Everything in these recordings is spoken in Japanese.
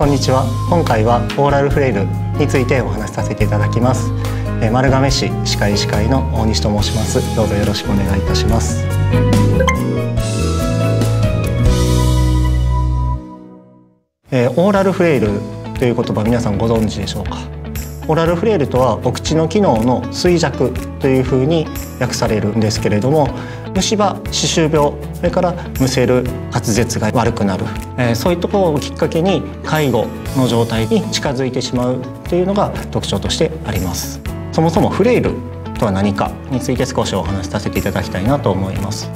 こんにちは。今回はオーラルフレイルについてお話しさせていただきます。え丸亀市歯科医師会の大西と申します。どうぞよろしくお願いいたします。えー、オーラルフレイルという言葉皆さんご存知でしょうか？オーラルフレイルとはお口の機能の衰弱というふうに訳されるんですけれども虫歯歯周病それからむせる滑舌が悪くなる、えー、そういうところをきっかけに介護の状態に近づいてしまうというのが特徴としてあります。そもそもフレイルとは何かについて少しお話しさせていただきたいなと思います。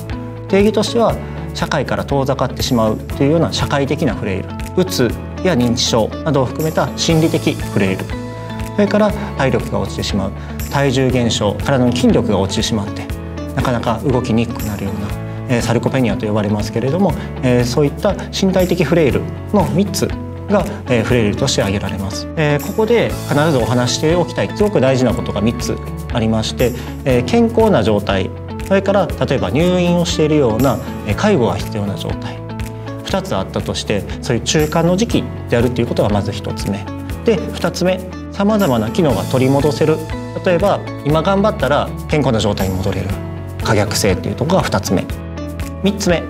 定義としては社会から遠ざかってしまうというような社会的なフレイル。うつや認知症などを含めた心理的フレイル。それから体力が落ちてしまう。体重減少体の筋力が落ちてしまってなかなか動きにくくなるような、サルコペニアと呼ばれますけれども、そういった身体的フレイルの3つが、フレイルとして挙げられます、ここで必ずお話しておきたいすごく大事なことが3つありまして、健康な状態それから例えば入院をしているような介護が必要な状態2つあったとしてそういう中間の時期であるということがまず1つ目。で2つ目さまざまな機能が取り戻せる。例えば今頑張ったら健康な状態に戻れる。可逆性っていうところが2つ目3つ目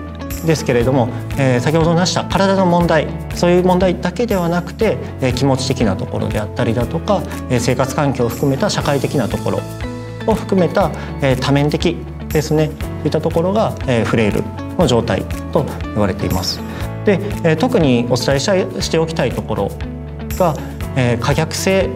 ですけれども、えー、先ほど話した体の問題そういう問題だけではなくて、えー、気持ち的なところであったりだとか、えー、生活環境を含めた社会的なところを含めた、えー、多面的ですねといったところが、えー、フレイルの状態と言われています。で、えー、特にお伝えしたしておきたいところが、えー、可逆性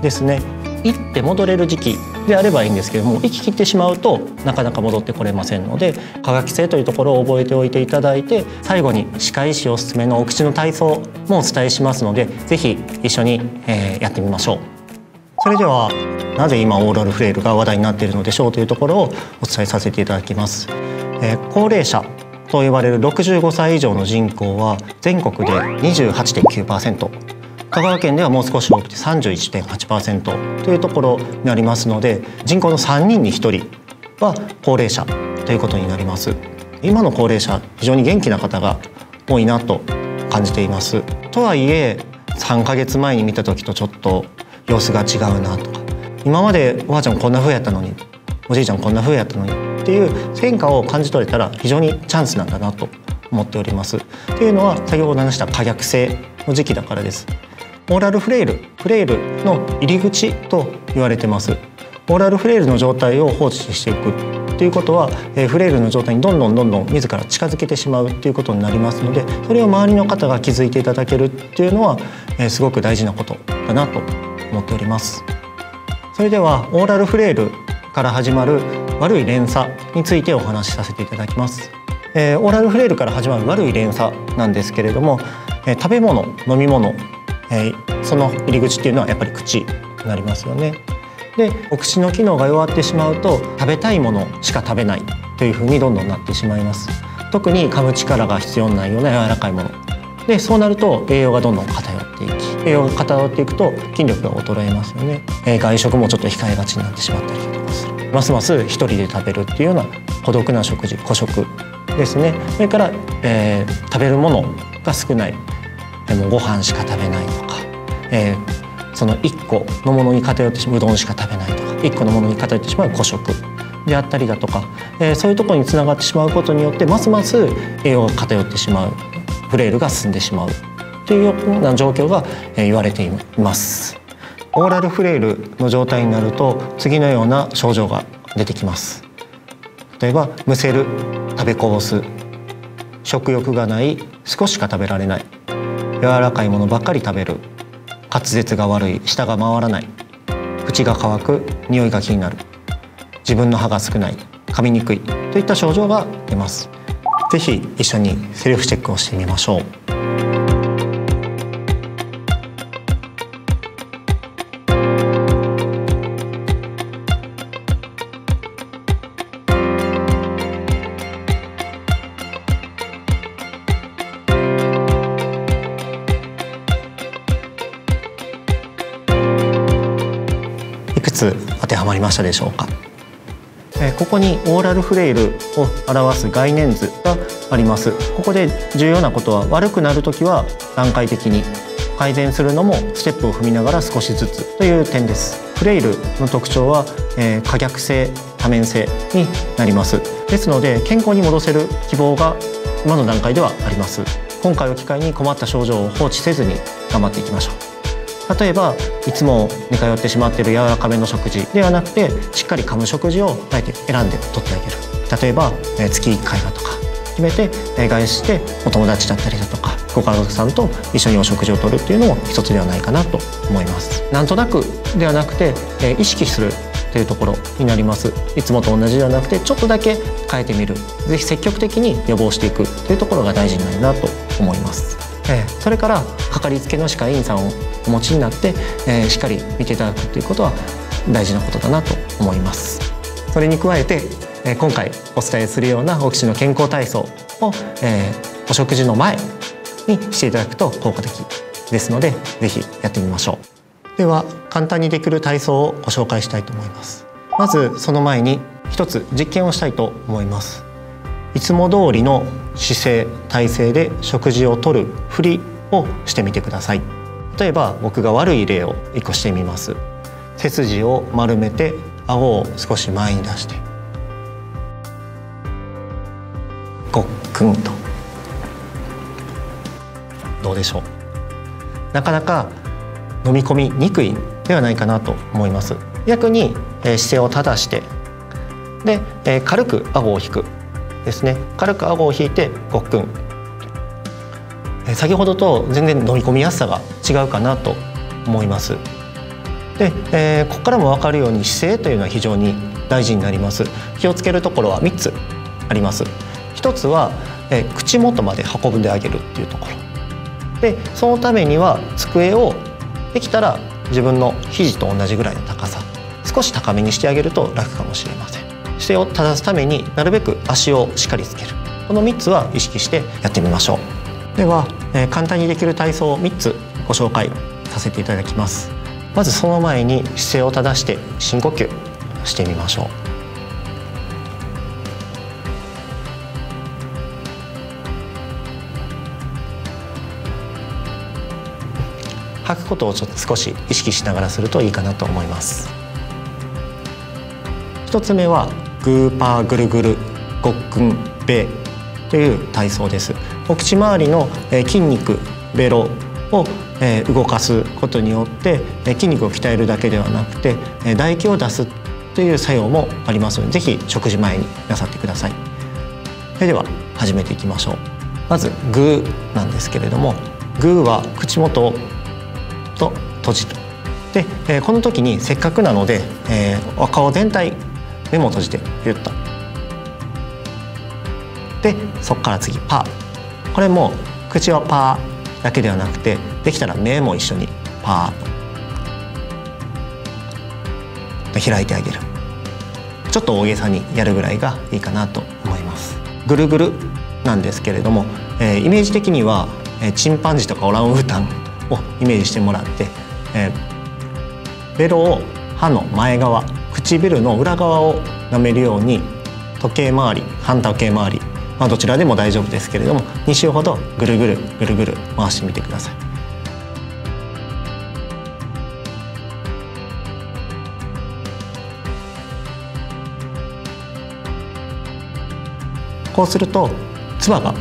ですね行って戻れる時期であればいいんですけども行き切ってしまうとなかなか戻ってこれませんので過学性というところを覚えておいていただいて最後に歯科医師おすすめのお口の体操もお伝えしますので是非一緒に、えー、やってみましょう。それではなぜ今オーラルフレイルが話題になっているのでしょうというところをお伝えさせていただきます。えー、高齢者と呼ばれる65歳以上の人口は全国で28.9%香川県ではもう少し多くて31.8%というところになりますので人口の3人に1人は高齢者ということになります。今の高齢者非常に元気な方が多いなと感じています。とはいえ3ヶ月前に見た時とちょっと様子が違うなとか今までおばあちゃんこんな風やったのにおじいちゃんこんな風やったのにっていう変化を感じ取れたら非常にチャンスなんだなと思っております。っていうのは先ほど話した可逆性の時期だからです。オーラルフレイルフレイルの入り口と言われてます。オーラルフレイルの状態を放置していくということは、えフレイルの状態にどんどんどんどん自ら近づけてしまうっていうことになりますのでそれを周りの方が気づいていただけるっていうのは、えすごく大事なことだなと思っております。それではオーラルフレイルから始まる悪い連鎖についてお話しさせていただきます、えー、オーラルフレイルから始まる悪い連鎖なんですけれども、え食べ物飲み物えー、その入り口っていうのはやっぱり口になりますよね。でお口の機能が弱ってしまうと食べたいものしか食べないというふうにどんどんなってしまいます。特に噛む力が必要ないような柔らかいもの。でそうなると栄養がどんどん偏っていき栄養が偏っていくと筋力が衰えますよね、えー、外食もちょっと控えがちになってしまったりとかする。ますます一人で食べるっていうような孤独な食事孤食ですね。それから、えー、食べるものが少ない。でもご飯しか食べないとか、えー、その1個のものに偏ってしまううどんしか食べないとか1個のものに偏ってしまう孤食であったりだとか、えー、そういうところにつながってしまうことによってますます栄養が偏ってしまうフレイルが進んでしまうというような状況が、えー、言われています。オーラルフレイルの状態になると次のような症状が出てきます。例えばむせる食べこぼす食欲がない少ししか食べられない柔らかいものばっかり食べる。滑舌が悪い。舌が回らない。口が乾く。匂いが気になる。自分の歯が少ない。噛みにくい。といった症状が出ます。是非一緒にセルフチェックをしてみましょう。つ当てはまりましたでしょうか？ここにオーラルフレイルを表す概念図があります。ここで重要なことは悪くなる時は段階的に改善するのもステップを踏みながら少しずつという点です。フレイルの特徴は、えー、可逆性多面性になります。ですので健康に戻せる希望が今の段階ではあります。今回を機会に困った症状を放置せずに頑張っていきましょう。例えばいつも寝通ってしまっている柔らかめの食事ではなくてしっかり噛む食事をあえて選んで取ってあげる。例えば月1回だとか。決めて外出してお友達だったりだとかご家族さんと一緒にお食事をとるっていうのも一つではないかなと思います。なんとなくではなくて意識するというところになります。いつもと同じではなくてちょっとだけ変えてみる。ぜひ積極的に予防していくというところが大事になるなと思います。えそれからかかりつけの歯科医院さんをお持ちになって、えしっかり見ていただくということは大事なことだなと思います。それに加えてえ今回お伝えするようなオキシの健康体操を、えお食事の前にしていただくと効果的ですので是非やってみましょう。では簡単にできる体操をご紹介したいと思います。まずその前に一つ実験をしたいと思います。いつも通りの姿勢体勢で食事をとるふりをしてみてください。例えば僕が悪い例を1個してみます。背筋を丸めて顎を少し前に出して。ごっくんと。どうでしょう？なかなか飲み込みにくいではないかなと思います。逆に、え姿勢を正してで、え軽く顎を引く。ですね。軽く顎を引いてごっくん、え先ほどと全然飲み込みやすさが違うかなと思います。で、えー、ここからも分かるように姿勢というのは非常に大事になります。気をつけるところは3つあります。一つは、え口元まで運んであげるっていうところ。でそのためには机をできたら自分の肘と同じぐらいの高さ少し高めにしてあげると楽かもしれません。姿勢を正すためになるべく足をしっかりつける。この3つは意識してやってみましょう。では、え簡単にできる体操を3つご紹介させていただきます。まずその前に姿勢を正して深呼吸してみましょう。吐くことをちょっと少し意識しながらするといいかなと思います。一つ目はグーパーぐるぐるごっくんべという体操です。お口周りの筋肉ベロを動かすことによって筋肉を鍛えるだけではなくて唾液を出すという作用もありますのでぜひ食事前になさってください。それでは始めていきましょう。まずグーなんですけれどもグーは口元をと閉じるで、この時にせっかくなので、えー、お顔全体目も閉じてピュッとでそこから次パー。これも口はパーだけではなくてできたら目も一緒にパー。と開いてあげる。ちょっと大げさにやるぐらいがいいかなと思います。ぐるぐるなんですけれども、えー、イメージ的には、チンパンジーとかオランウータンをイメージしてもらって、えー、ベロを歯の前側唇の裏側を舐めるように時計回り反時計回り、まあ、どちらでも大丈夫ですけれども2周ほどぐるぐるぐるぐる回してみてください。こうすると唾が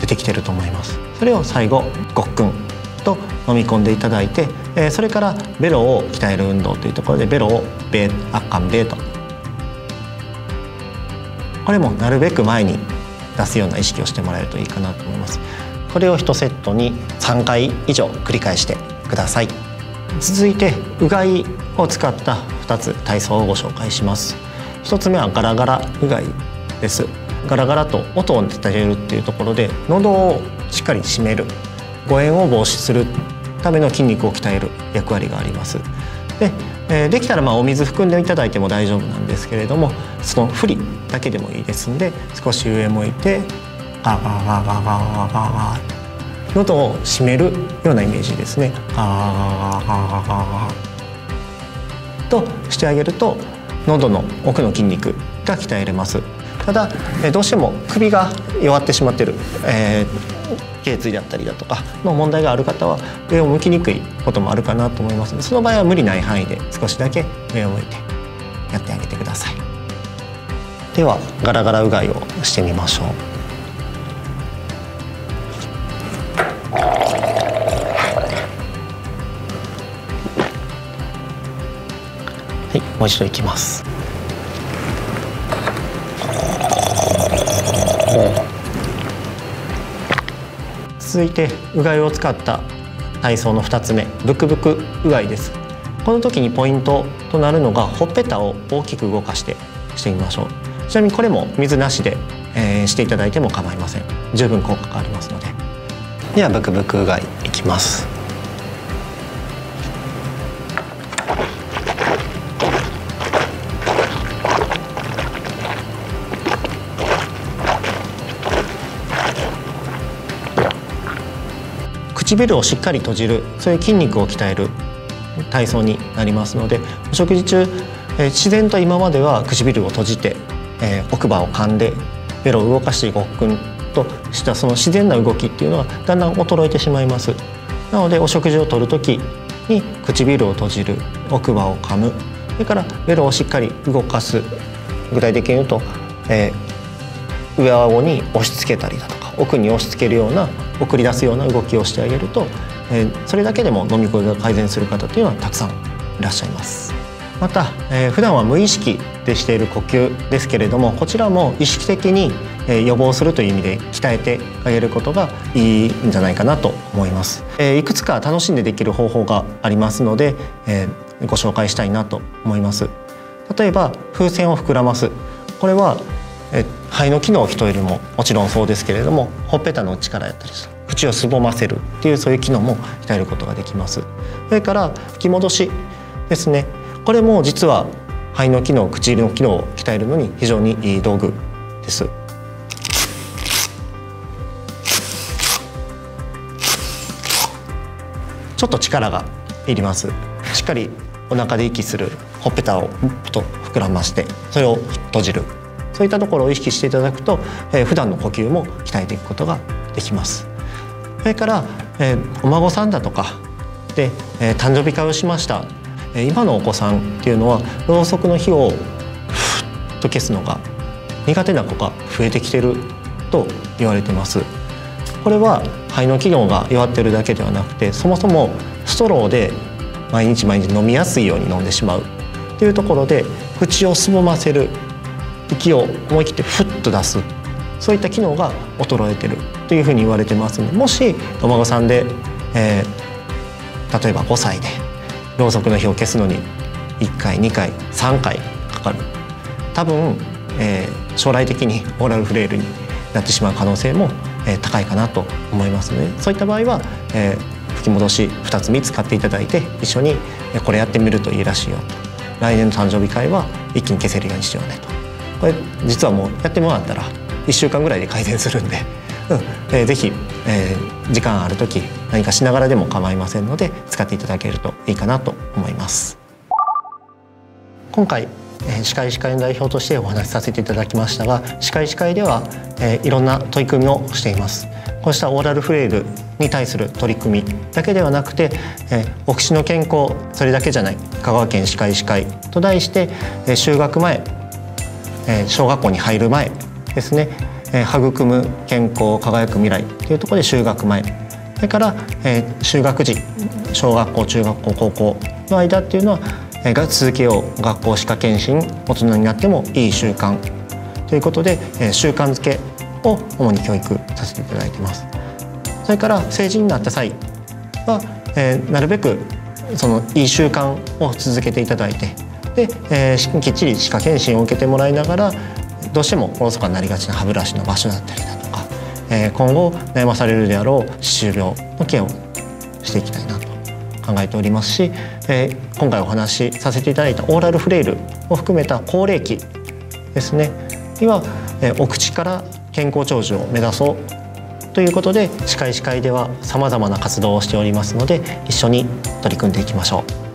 出てきてると思いますそれを最後ごっくんと飲み込んでいただいて、えそれからベロを鍛える運動というところでベロをベーアッカンベーと。これもなるべく前に出すような意識をしてもらえるといいかなと思います。これを1セットに3回以上繰り返してください。続いてうがいを使った2つ体操をご紹介します。1つ目はガラガラうがいです。ガラガラと音を立てるっていうところで喉をしっかり締める。誤嚥を防止するための筋肉を鍛える役割があります。でえできたらまあお水含んでいただいても大丈夫なんですけれどもその振りだけでもいいですんで少し上向いてガーガーガーガーガーガーガーガー喉を締めるようなイメージですね。ガーガーガーガーガーとしてあげると喉の奥の筋肉が鍛えれます。ただどうしても首が弱ってしまってる、えー、頸椎だったりだとかの問題がある方は上を向きにくいこともあるかなと思いますのでその場合は無理ない範囲で少しだけ上を向いてやってあげてください。ではガラガラうがいをしてみましょう。はいもう一度いきます。続いてうがいを使った体操の2つ目ブクブクうがいです。この時にポイントとなるのがほっぺたを大きく動かしてしてみましょう。ちなみにこれも水なしで、えー、していただいても構いません。十分効果がありますので。ではブクブクうがいいきます。唇をしっかり閉じるそういう筋肉を鍛える体操になりますのでお食事中、えー、自然と今までは唇を閉じて、えー、奥歯を噛んでベロを動かしてごっくんとしたその自然な動きっていうのはだんだん衰えてしまいます。なのでお食事をとる時に唇を閉じる奥歯を噛むそれからベロをしっかり動かす具体的に言うと、えー、上顎に押し付けたりだとか奥に押し付けるような送り出すような動きをしてあげると、えー、それだけでも飲み声が改善する方というのはたくさんいらっしゃいます。また、えー、普段は無意識でしている呼吸ですけれどもこちらも意識的にえ予防するという意味で鍛えてあげることがいいんじゃないかなと思います、えー、いくつか楽しんでできる方法がありますので、えー、ご紹介したいなと思います。例えば風船を膨らます。これは肺の機能を鍛えるももちろんそうですけれどもほっぺたの力やったりする。口をすぼませるっていうそういう機能も鍛えることができます。それから吹き戻しですね。これも実は肺の機能口の機能を鍛えるのに非常にいい道具です。ちょっと力がいります。しっかりお腹で息するほっぺたをと膨らましてそれを閉じる。そういったところを意識していただくと、えー、普段の呼吸も鍛えていくことができます。それから、えー、お孫さんだとかで、えー、誕生日会をしました、えー、今のお子さんっていうのはろうそくの火をふっと消すのが苦手な子が増えてきてると言われてます。これは肺の機能が弱ってるだけではなくてそもそもストローで毎日毎日飲みやすいように飲んでしまう。っていうところで口をすぼませる息を思い切ってふっと出すそういった機能が衰えてるというふうに言われてます。のでもしお孫さんで、えー、例えば5歳でろうそくの火を消すのに1回2回3回かかる。多分、えー、将来的にオーラルフレイルになってしまう可能性も、えー、高いかなと思いますのでそういった場合は、えー、吹き戻し2つ3つ買っていただいて一緒にこれやってみるといいらしいよ。と来年の誕生日会は一気に消せるようにしようねと。これ実はもうやってもらったら1週間ぐらいで改善するんで、うん。えー、ぜひ、えー、時間ある時何かしながらでも構いませんので使っていただけるといいかなと思います。今回歯科医師会の代表としてお話しさせていただきましたが歯科医師会では、えー、いろんな取り組みをしています。こうしたオーラルフレイルに対する取り組みだけではなくて、えー、お口の健康それだけじゃない香川県歯科医師会と題して、えー、就学前え小学校に入る前ですね、え育む健康輝く未来というところで就学前それから、え就学時小学校中学校高校の間っていうのは、えが続けよう学校歯科検診大人になってもいい習慣ということで、え習慣づけを主に教育させていただいてます。それから成人になった際は、えなるべくそのいい習慣を続けていただいてで、えー、きっちり歯科検診を受けてもらいながらどうしてもおろそかになりがちな歯ブラシの場所だったりだとか、えー、今後悩まされるであろう歯周病のケアをしていきたいなと考えておりますし、えー、今回お話しさせていただいたオーラルフレイルを含めた高齢期ですねには、えー、お口から健康長寿を目指そうということで歯科医師会ではさまざまな活動をしておりますので一緒に取り組んでいきましょう。